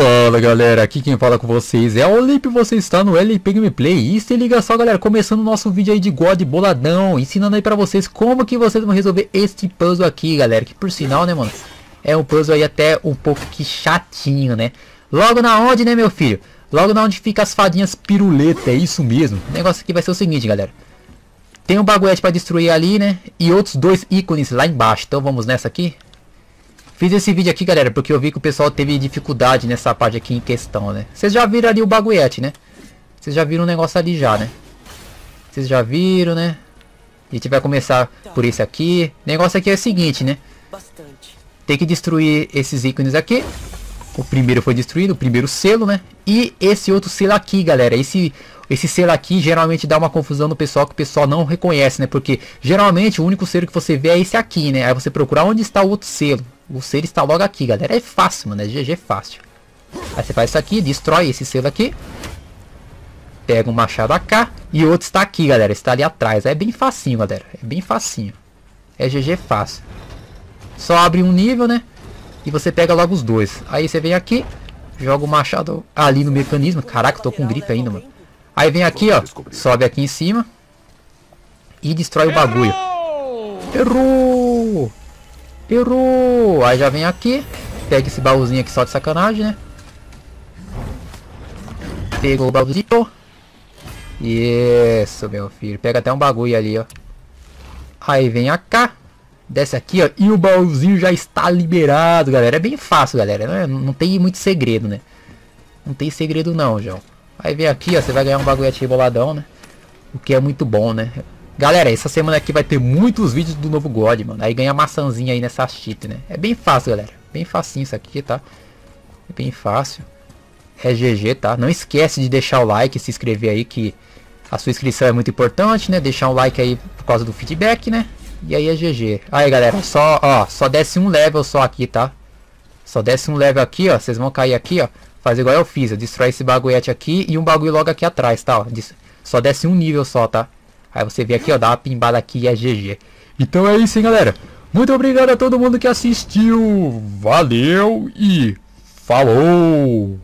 Fala galera, aqui quem fala com vocês é o Lip, você está no LP Gameplay E se liga só galera, começando o nosso vídeo aí de God boladão Ensinando aí pra vocês como que vocês vão resolver este puzzle aqui galera Que por sinal né mano, é um puzzle aí até um pouco que chatinho né? Logo na onde né meu filho? Logo na onde fica as fadinhas piruleta, é isso mesmo. O negócio aqui vai ser o seguinte galera. Tem um baguete pra destruir ali né E outros dois ícones lá embaixo. Então vamos nessa aqui Fiz esse vídeo aqui, galera, porque eu vi que o pessoal teve dificuldade nessa parte aqui em questão, né? Vocês já viram ali o baguete, né? Vocês já viram o negócio ali já, né? Vocês já viram, né? A gente vai começar por esse aqui. O negócio aqui é o seguinte, né? Tem que destruir esses ícones aqui. O primeiro foi destruído, o primeiro selo, né? E esse outro selo aqui, galera. Esse, esse selo aqui geralmente dá uma confusão no pessoal que o pessoal não reconhece, né? Porque geralmente o único selo que você vê é esse aqui, né? Aí você procurar onde está o outro selo. O selo está logo aqui, galera. É fácil, mano. É GG fácil. Aí você faz isso aqui, destrói esse selo aqui. Pega um machado AK. E o outro está aqui, galera. Está ali atrás. É bem facinho, galera. É bem facinho. É GG fácil. Só abre um nível, né? E você pega logo os dois. Aí você vem aqui. Joga o machado ali no mecanismo. Caraca, tô com gripe ainda, mano. Aí vem aqui, ó. Sobe aqui em cima. E destrói o bagulho. Errou! Errou! Aí já vem aqui. Pega esse baúzinho aqui só de sacanagem, né? Pegou o baúzinho. Isso, meu filho. Pega até um bagulho ali, ó. Aí vem a cá. Desce aqui, ó. E o baúzinho já está liberado, galera. É bem fácil, galera. Não, é, não tem muito segredo, né? Não tem segredo não, João. Aí vem aqui, ó. Você vai ganhar um bagulho boladão, né? O que é muito bom, né? Galera, essa semana aqui vai ter muitos vídeos do novo God, mano. Aí ganha maçãzinha aí nessa chip, né? É bem fácil, galera. Bem facinho isso aqui, tá? É bem fácil. É GG, tá? Não esquece de deixar o like, se inscrever aí que a sua inscrição é muito importante, né? Deixar um like aí por causa do feedback, né? E aí é GG. Aí, galera, só, ó, só desce um level só aqui, tá? Só desce um level aqui, ó. Vocês vão cair aqui, ó. Fazer igual eu fiz, ó. Destrói esse bagulhete aqui e um bagulho logo aqui atrás, tá? Ó. Só desce um nível só, tá? Aí você vê aqui, ó, dá uma pimbada aqui e é GG. Então é isso, hein, galera. Muito obrigado a todo mundo que assistiu. Valeu e falou!